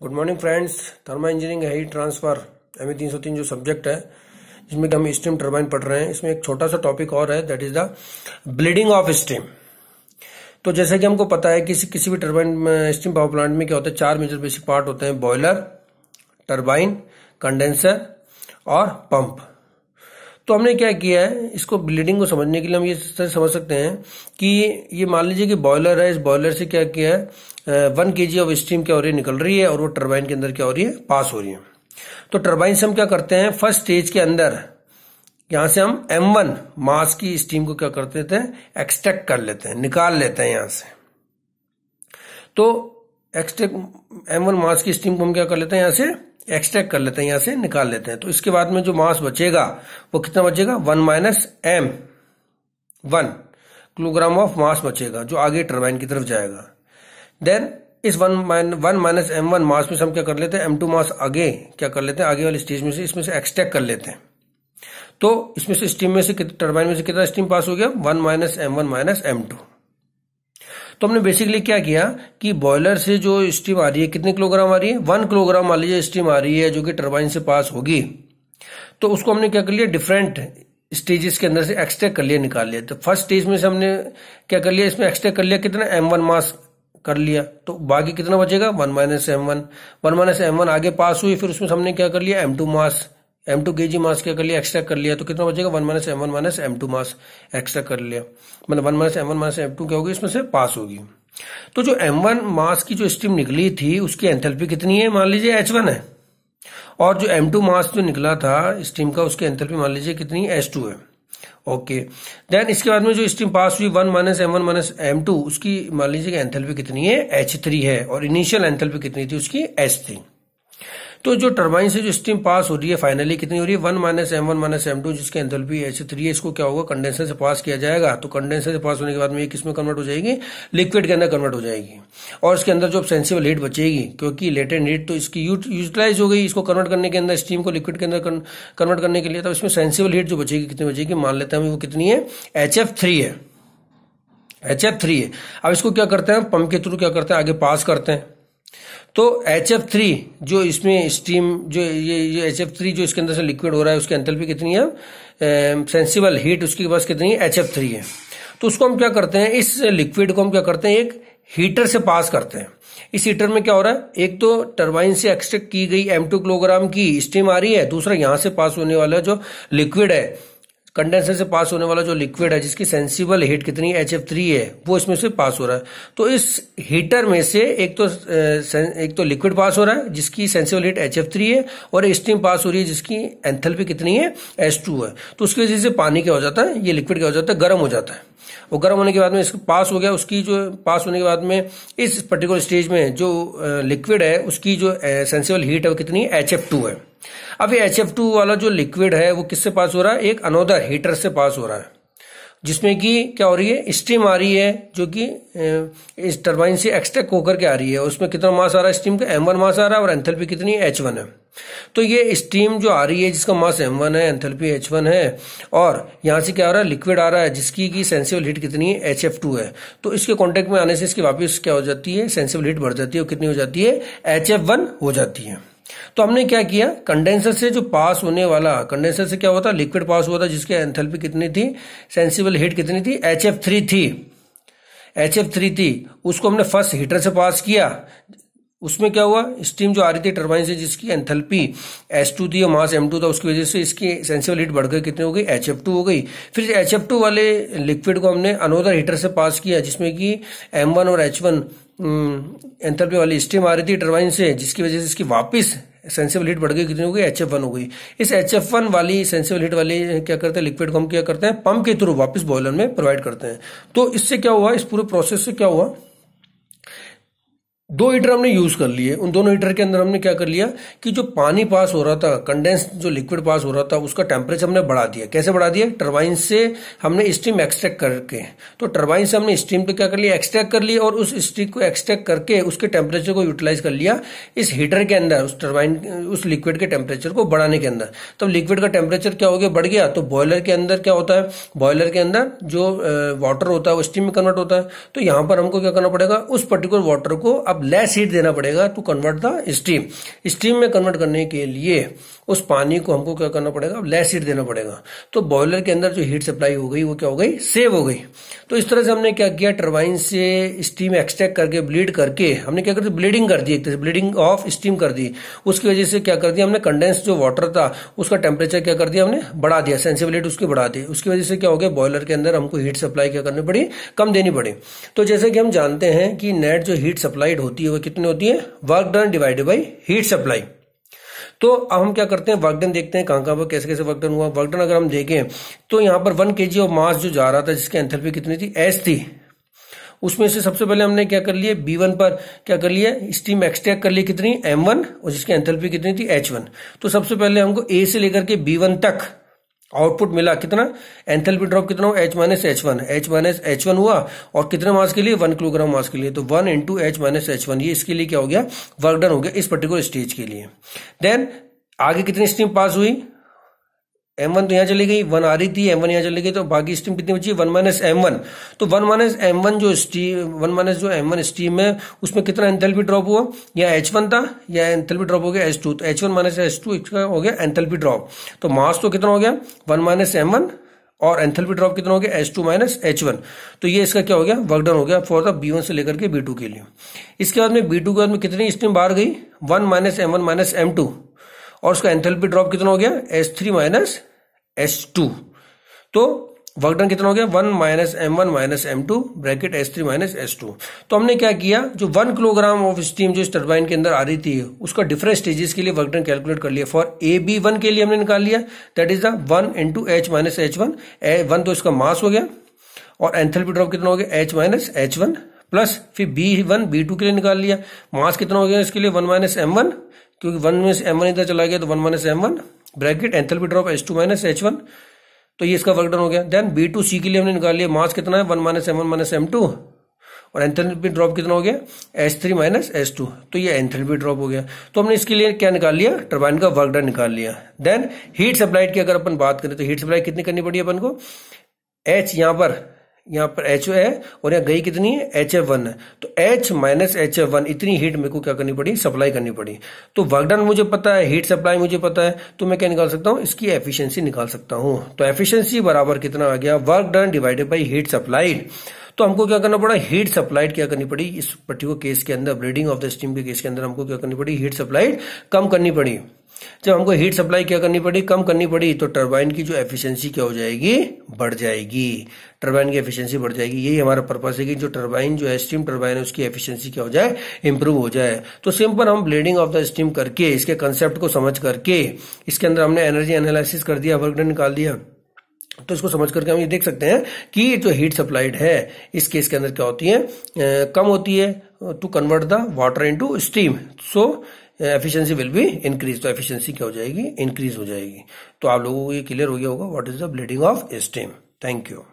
Good morning friends thermal engineering heat transfer M तीन सौ तीन जो सब्जेक्ट है, जिसमें हम स्टीम टर्बाइन पढ़ रहे हैं, इसमें एक छोटा सा टॉपिक और है that is the bleeding of steam तो जैसे कि हमको पता है किसी किसी भी टर्बाइन स्टीम पावर प्लांट में क्या होता है, चार मेजर बेसिक पार्ट होते हैं बॉयलर टर्बाइन कंडेंसर और पंप तो हमने क्या किया है, इसको ब्लीडिंग को समझने के लिए हम ये समझ सकते हैं कि ये मान लीजिए कि बॉयलर है, इस बॉयलर से क्या किया है वन के जी ऑफ़ स्टीम क्या हो रही है निकल रही है और वो टर्बाइन के अंदर क्या हो रही है पास हो रही है। तो टर्बाइन से हम क्या करते हैं? फ़र्स्ट स्टेज के अंदर, यहाँ से हम एम वन मास की स्टीम को क्या करते थे? एक्सट्रैक्ट कर लेते हैं, निकाल लेते हैं यहाँ से। तो एक्सट्रैक्ट एम वन मास की स्टीम को हम क्या कर लेते हैं? यहाँ से एक्सट्रैक्ट कर लेते हैं, यहाँ से निकाल लेते हैं। तो इसके बाद में जो मास बचेगा, वो कितना बचेगा? One minus M one kilogram of mass बचेगा, जो आगे टर्बाइन की तरफ़ जाएगा। देन इस one mine one minus M one mass में से हम क्या कर लेते हैं? एम टू मास आगे क्या कर लेते हैं? आगे वाली स्टेज में से इसमें से एक्सट्रैक्ट कर लेते हैं। तो इसमें से स्टीम में से टर्बाइन में से कितना स्टीम पास हो गया? One minus M one minus M two तो हमने बेसिकली क्या किया कि बॉयलर से जो स्टीम आ रही है, कितने किलोग्राम आ रही है? वन किलोग्राम मान लीजिए स्टीम आ रही है, जो कि टर्बाइन से पास होगी। तो उसको हमने क्या कर लिया? डिफरेंट स्टेजेस के अंदर से एक्सट्रैक्ट कर लिया, निकाल लिया। तो फ़र्स्ट स्टेज में से हमने क्या कर लिया? इसमें एक्सट्रैक्ट कर लिया कितना? एम वन मास कर लिया। तो बाकी कितना बचेगा? One minus M one. One minus M one आगे पास हुई, फिर उसमें हमने क्या कर लिया? M two mass. M two के जी मास क्या कर लिया? एक्स्ट्रा कर लिया। तो कितना बचेगा? One minus M one minus M two mass extra कर लिया। मतलब one minus M one minus M two क्या होगी? इसमें से पास होगी। तो जो एम वन मास की जो स्टीम निकली थी, उसकी एंथैल्पी कितनी है? मान लीजिए एच वन है। और जो एम टू मास जो निकला था स्टीम का उसकी एंथैल्पी मान लीजिए कितनी एच टू है। ओके देन इसके बाद में जो स्टीम पास हुई one minus M one minus M two उसकी मान लीजिए कि एंथेल्पी कितनी है? एच थ्री है और इनिशियल एंथेल्पी कितनी थी? उसकी एच थ्री तो जो टर्बाइन से जो स्टीम पास हो रही है फाइनली कितनी हो रही है? One minus M one minus M two जिसके एंथैल्पी एच थ्री है, इसको क्या होगा? कंडेंसर से पास किया जाएगा। तो कंडेंसर से पास होने के बाद में ये किसमें कन्वर्ट हो जाएगी? लिक्विड के अंदर कन्वर्ट हो जाएगी। और इसके अंदर जो सेंसिबल हीट बचेगी, क्योंकि लेटेंट हीट तो इसकी यूटिलाइज हो गई इसको कन्वर्ट करने के अंदर स्टीम को लिक्विड के अंदर कन्वर्ट करने के लिए। तो इसमें सेंसिबल हीट जो बचेगी, कितनी बचेगी? मान लेते हैं वो कितनी है? एच एफ़ थ्री है। एच एफ़ थ्री है। अब इसको क्या करते हैं? पंप के थ्रू क्या करते हैं? आगे पास करते हैं। तो एच एफ़ थ्री जो इसमें स्टीम जो ये ये एच एफ़ थ्री जो इसके अंदर से लिक्विड हो रहा है, उसकी एंथैल्पी कितनी है? सेंसिबल हीट उसके पास कितनी है? एच एफ़ थ्री है। तो उसको हम क्या करते हैं? इस लिक्विड को हम क्या करते हैं? एक हीटर से पास करते हैं। इस हीटर में क्या हो रहा है? एक तो टर्बाइन से एक्सट्रैक्ट की गई एम टू किलोग्राम की स्टीम आ रही है, दूसरा यहाँ से पास होने वाला जो लिक्विड है कंडेंसर से पास होने वाला जो लिक्विड है, जिसकी सेंसिबल हीट कितनी एच एफ़ थ्री है, वो इसमें से पास हो रहा है। तो इस हीटर में से एक तो एक तो लिक्विड पास हो रहा है, जिसकी sensible heat H F three है, और स्टीम पास हो रही है, जिसकी एंथैल्पी कितनी है एच टू है। तो उसकी वजह से पानी क्या हो जाता है, ये लिक्विड क्या हो जाता है, गर्म हो जाता है। वो गर्म होने के बाद में इसको पास हो गया, उसकी जो पास होने के बाद में इस पर्टिकुलर स्टेज में जो लिक्विड है, उसकी जो सेंसिबल हीट है, वो कितनी एच एफ़ टू है। अब ये एच वाला जो लिक्विड है, वो किससे पास हो रहा है? एक अनोदर हीटर से पास हो रहा है। जिसमें कि क्या हो रही है? स्टीम आ रही है, जो कि इस टर्बाइन से एक्सट्रैक्ट होकर के आ रही है। उसमें कितना मास आ रहा है? स्टीम का एम वन मास आ रहा है और एंथैल्पी कितनी एच वन है। तो ये स्टीम जो आ रही है, जिसका मास एम वन है एंथैल्पी एच वन है, और यहाँ से क्या आ रहा है? लिक्विड आ रहा है, जिसकी की सेंसिबल हीट कितनी है? एच एफ़ टू है। तो इसके कॉन्टेक्ट में आने से इसकी वापिस क्या हो जाती है? सेंसिबल हीट बढ़ जाती है और कितनी हो जाती है? एच एफ़ वन हो जाती है। तो हमने क्या किया? कंडेंसर से जो पास होने वाला कंडेंसर से क्या हुआ था? लिक्विड पास हुआ था, जिसकी एंथेल्पी कितनी थी? सेंसिबल हीट कितनी थी? एच एफ़ थ्री थी। एच एफ़ थ्री थी। उसको हमने फ़र्स्ट हीटर से पास किया। उसमें क्या हुआ? स्टीम जो आ रही थी टर्बाइन से जिसकी एंथैल्पी एस टू थी और मास एम टू था, उसकी वजह से इसकी सेंसिबल हीट बढ़कर कितनी हो गई? एच एफ़ टू हो गई। फिर एच एफ़ टू वाले लिक्विड को हमने अनोदर हीटर से पास किया, जिसमें कि एम वन और एच वन एंथल्पी वाली स्टीम आ रही थी टर्बाइन से जिसकी वजह से इसकी वापिस सेंसिबल हीट बढ़ गई कितनी हो गई? एच एफ़ वन हो गई। इस एच एफ़ वन वाली सेंसिबल हीट वाली क्या करते हैं? लिक्विड को हम क्या करते हैं? पंप के थ्रू वापस बॉयलर में प्रोवाइड करते हैं। तो इससे क्या हुआ? इस पूरे प्रोसेस से क्या हुआ? दो हीटर हमने यूज़ कर लिए। उन दोनों हीटर के अंदर हमने क्या कर लिया कि जो पानी पास हो रहा था कंडेंस जो लिक्विड पास हो रहा था, उसका टेम्परेचर हमने बढ़ा दिया। कैसे बढ़ा दिया? टर्बाइन से हमने स्टीम एक्सट्रैक्ट करके। तो टर्बाइन से हमने स्टीम तो क्या कर लिया? एक्सट्रैक्ट कर लिया और उस स्टीम को एक्सट्रैक्ट करके उसके टेम्परेचर को यूटिलाइज कर लिया इस हीटर के अंदर, उस टर्बाइन उस लिक्विड के टेम्परेचर को बढ़ाने के अंदर। तब लिक्विड का टेम्परेचर क्या हो गया? बढ़ गया। तो बॉयलर के अंदर क्या होता है? बॉयलर के अंदर जो वाटर होता है, वो स्टीम में कन्वर्ट होता है। तो यहाँ पर हमको क्या करना पड़ेगा? उस पर्टिकुलर वाटर को अब लेस हीट देना पड़ेगा to convert the steam steam में कन्वर्ट करने के लिए उस पानी को हमको क्या करना पड़ेगा? लेस हीट देना पड़ेगा। तो बॉयलर के अंदर जो हीट सप्लाई हो गई, वो क्या हो गई? सेव हो गई। तो इस तरह से हमने क्या किया? टर्बाइन से स्टीम एक्सट्रैक्ट करके ब्लीड करके, हमने क्या कर दिया ब्लीडिंग कर दी। एक तरह ब्लीडिंग ऑफ़ स्टीम कर दी। उसकी वजह से क्या कर दिया हमने? कंडेंस जो वाटर था, उसका टेम्परेचर क्या कर दिया हमने? बढ़ा दिया। सेंसिबिलिटी उसकी बढ़ा दी। उसकी वजह से क्या हो गया? बॉयलर के अंदर हमको हीट सप्लाई क्या करनी पड़ी? कम देनी पड़ी। तो जैसे कि हम जानते हैं कि नेट जो हीट सप्लाइड होती है, वो कितनी होती है? Work done divided by heat supply तो अब हम क्या करते हैं? वर्कडन देखते हैं कहाँ कहाँ पर कैसे कैसे वर्कडन हुआ। वर्कडन अगर हम देखें तो यहाँ पर वन के जी ऑफ़ मास जो जा रहा था, जिसकी एंथैल्पी कितनी थी? एस थी। उसमें से सबसे पहले हमने क्या कर लिया बी वन पर क्या कर लिया स्टीम एक्सट्रैक्ट कर ली कितनी? एम वन और जिसकी एंथैल्पी कितनी थी? एच वन तो सबसे पहले हमको ए से लेकर के बी वन तक आउटपुट मिला कितना? एंथेल्पी ड्रॉप कितना H minus H one H minus H one हुआ और कितने मास के लिए? वन किलोग्राम मास के लिए। तो one into H minus H one ये इसके लिए क्या हो गया? वर्कडन हो गया इस पर्टिकुलर स्टेज के लिए। देन आगे कितनी स्ट्रीम पास हुई? एम वन तो यहाँ चली गई वन आ रही थी एम वन यहाँ चली गई तो बाकी स्टीम कितनी बची? वन माइनस एम वन तो वन माइनस एम वन जो स्टीम वन माइनस जो एम वन स्टीम है, उसमें कितना एंथैल्पी ड्रॉप हुआ? या एच वन था या एंथैल्पी ड्रॉप हो गया एच टू तो H one minus H two हो गया एंथैल्पी ड्रॉप तो मास तो कितना हो गया? वन माइनस एम वन और एंथैल्पी ड्रॉप कितना हो गया? H two minus H one तो ये इसका क्या हो गया? वर्क डन हो गया फॉर द बी वन से लेकर के बी टू के लिए. इसके बाद में बी टू के बाद में कितनी स्टीम बाहर गई? One minus M one minus M two और उसका एंथैल्पी ड्रॉप कितना हो गया? S three minus S two तो वर्क डन कितना हो गया? One minus M one minus M two bracket S three minus S two तो हमने क्या किया? जो वन किलोग्राम ऑफ़ स्टीम जो इस टर्बाइन के अंदर आ रही थी, उसका डिफरेंट स्टेजेस के लिए वर्क डन कैलकुलेट कर लिया। फॉर ए बी वन के लिए हमने निकाल लिया। That is the one into H minus H one A one तो इसका मास हो गया। और एंथेल्पी ड्रॉप कितना हो गया? H minus H one plus फिर बी वन बी टू के लिए निकाल लिया। मास कितना हो गया इसके लिए? वन माइनस एम वन क्योंकि वन में एम वन इधर चला गया तो one minus M one bracket enthalpy drop H two minus H one तो ये इसका वर्क डन हो गया। देन बी टू सी के लिए हमने निकाल लिया मास कितना है? One minus M one minus M two और एंथेल्पी ड्रॉप कितना हो गया? S three minus S two तो ये एंथेल्पी ड्रॉप हो गया। तो हमने इसके लिए क्या निकाल लिया? टर्बाइन का वर्क डन निकाल लिया। देन हीट सप्लाई की अगर अपन बात करें तो हीट सप्लाई कितनी करनी पड़ी अपन को? एच यहाँ पर यहाँ पर एच है और यहाँ गई कितनी है? एच एफ़ वन है। तो H minus H F one इतनी हीट मेरे को क्या करनी पड़ी? सप्लाई करनी पड़ी। तो वर्क डन मुझे पता है हीट सप्लाई मुझे पता है तो मैं क्या निकाल सकता हूँ? इसकी एफिशिएंसी निकाल सकता हूँ। तो एफिशिएंसी बराबर कितना आ गया? Work done divided by heat supplied तो हमको क्या करना पड़ा? हीट सप्लाइड क्या करनी पड़ी? इस पर्टिकुलर केस के अंदर ब्रीडिंग ऑफ़ द स्टीम के केस के अंदर हमको क्या करनी पड़ी? हीट सप्लाइड कम करनी पड़ी। जब हमको हीट सप्लाई क्या करनी पड़ी, कम करनी पड़ी तो टरबाइन की जो एफिशिएंसी क्या हो जाएगी? बढ़ जाएगी। टरबाइन की एफिशिएंसी बढ़ जाएगी। यही हमारा पर्पस है कि जो टरबाइन जो है स्टीम टरबाइन है, उसकी एफिशिएंसी क्या हो जाए इंप्रूव हो जाए। तो सिंपल हम ब्लेडिंग ऑफ़ द स्टीम करके, इसके कंसेप्ट को समझ करके, इसके अंदर हमने एनर्जी एनालिसिस कर दिया वर्क डन निकाल दिया। तो इसको समझ करके हम ये देख सकते हैं कि जो हीट सप्लाइड है, इस केस के अंदर क्या होती है? कम होती है to convert the water into steam so efficiency will be increase तो एफिशिएंसी क्या हो जाएगी? इंक्रीज हो जाएगी। तो आप लोगों को ये क्लियर हो गया होगा what is the bleeding of steam thank you